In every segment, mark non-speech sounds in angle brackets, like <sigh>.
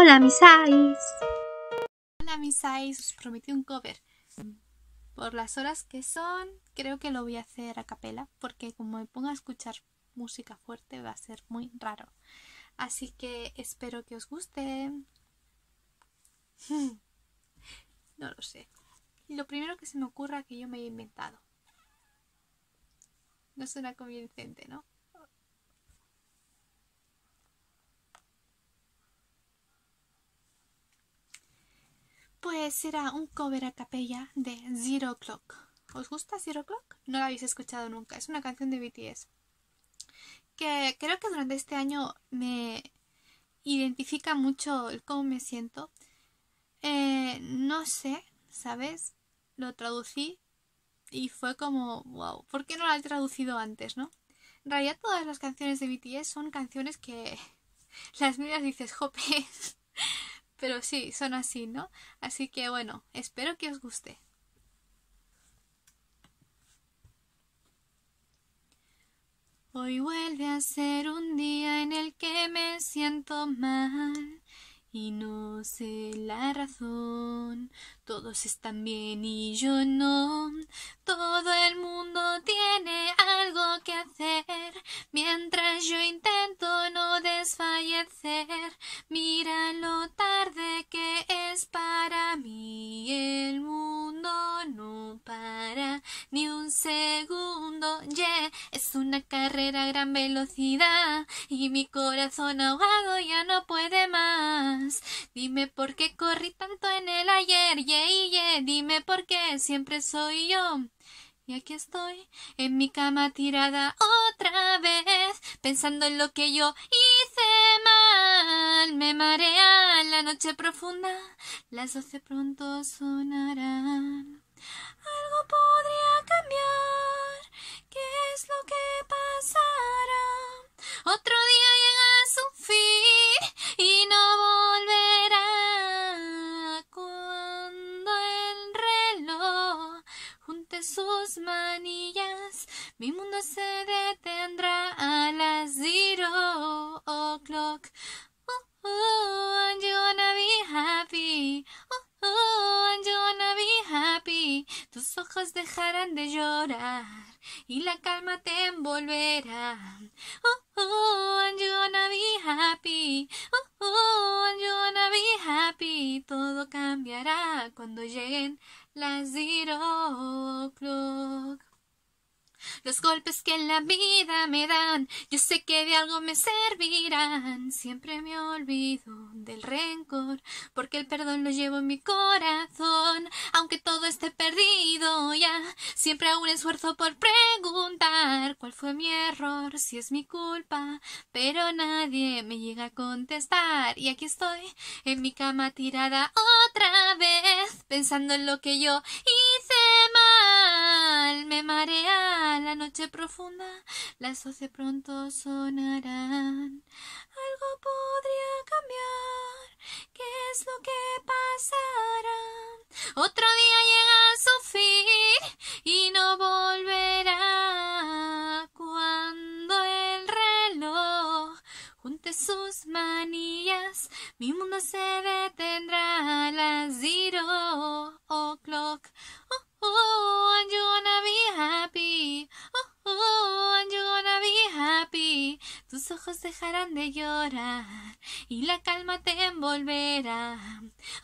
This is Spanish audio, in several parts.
Hola, mis eyes. Hola, mis. Os prometí un cover. Por las horas que son, creo que lo voy a hacer a capela, porque como me ponga a escuchar música fuerte va a ser muy raro. Así que espero que os guste. <laughs> No lo sé. Lo primero que se me ocurra que yo me he inventado. No suena convincente, ¿no? Pues será un cover a capella de Zero Clock. ¿Os gusta Zero Clock? No la habéis escuchado nunca. Es una canción de BTS. Que creo que durante este año me identifica mucho el cómo me siento. Eh, no sé, ¿sabes? Lo traducí y fue como, wow, ¿por qué no la he traducido antes, no? En realidad todas las canciones de BTS son canciones que <laughs> las miras dices, jope. Pero sí, son así, ¿no? Así que bueno, espero que os guste. Hoy vuelve a ser un día en el que me siento mal y no sé la razón. Todos están bien y yo no. Todo el mundo tiene algo que hacer mientras yo intento no desfallecer. Mira lo tarde que es para mí. El mundo no para ni un segundo. Yeah, es una carrera a gran velocidad y mi corazón ahogado ya no puede más. Dime por qué corrí tanto en el ayer. Yeah, yeah, dime por qué siempre soy yo. Y aquí estoy, en mi cama tirada otra vez, pensando en lo que yo hice mal. Me marea la noche profunda, las doce pronto sonarán. Algo podría cambiar, sus manillas, mi mundo se detendrá a las zero o'clock. Oh, oh, you gonna be happy. Oh, oh, you gonna be happy. Tus ojos dejarán de llorar y la calma te envolverá. Oh, oh, gonna be happy. Oh, oh, you gonna be happy. Todo cambiará cuando lleguen las zero o'clock. Los golpes que la vida me dan, yo sé que de algo me servirán. Siempre me olvido del rencor, porque el perdón lo llevo en mi corazón. Aunque todo esté perdido ya, siempre hago un esfuerzo por preguntar cuál fue mi error, si es mi culpa. Pero nadie me llega a contestar. Y aquí estoy, en mi cama tirada otra vez, pensando en lo que yo. Marea la noche profunda, las doce pronto sonarán. Algo podría cambiar, ¿qué es lo que pasará? Otro día llega a su fin y no volverá. Cuando el reloj junte sus manillas, mi mundo se detendrá Tus ojos dejarán de llorar y la calma te envolverá.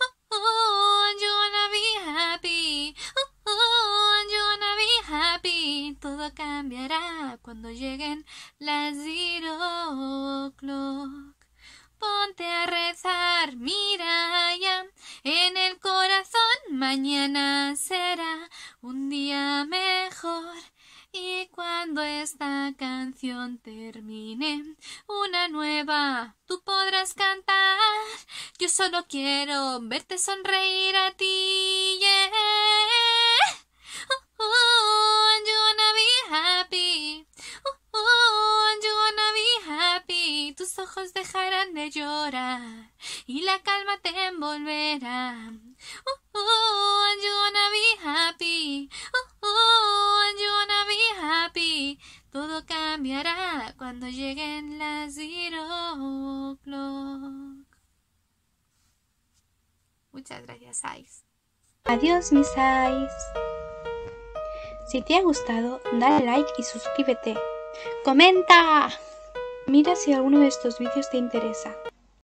Oh, oh, you gonna be happy. Oh, oh, you gonna be happy. Todo cambiará cuando lleguen las zero o'clock. Ponte a rezar, mira ya, en el corazón mañana será un día mejor. Y cuando esta canción termine, una nueva tú podrás cantar. Yo solo quiero verte sonreír a ti. Yeah. Oh, oh, and you wanna be happy. Oh, oh, wanna be happy. Tus ojos dejarán de llorar y la calma te envolverá. Oh, oh, and you wanna be happy. Todo cambiará cuando lleguen las zero o'clock. Muchas gracias, Ais. Adiós, mis Ais. Si te ha gustado, dale like y suscríbete. ¡Comenta! Mira si alguno de estos vídeos te interesa.